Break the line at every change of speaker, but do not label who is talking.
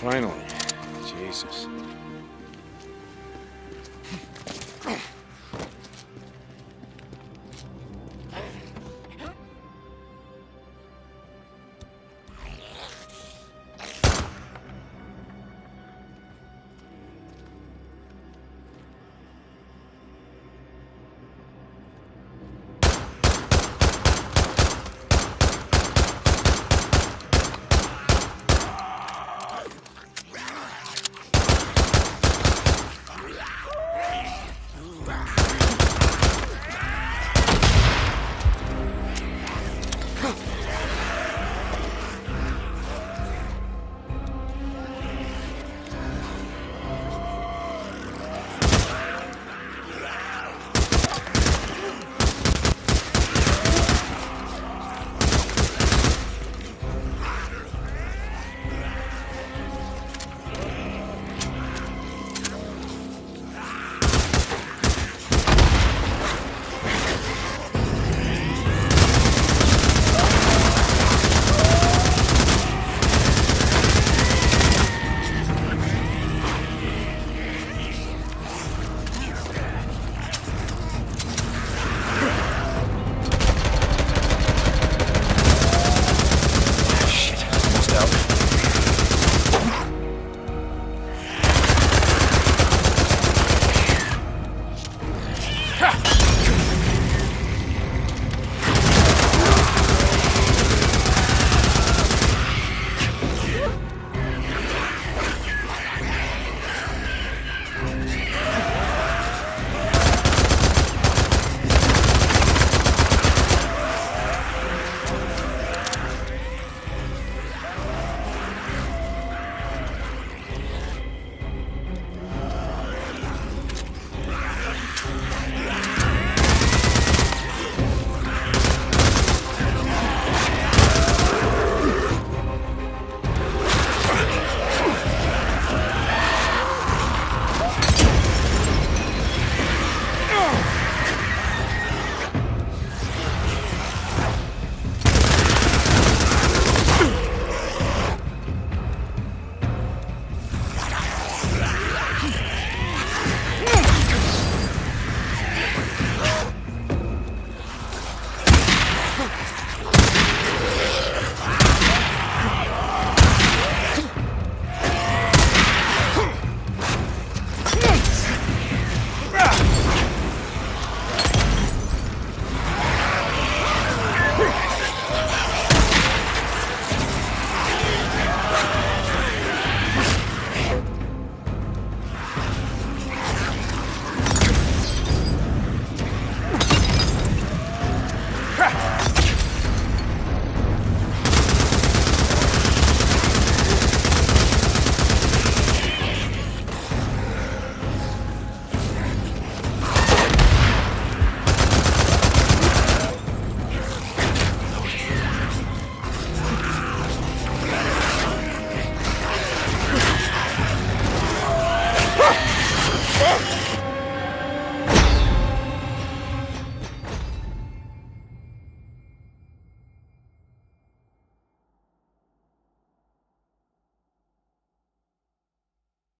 Finally. Jesus.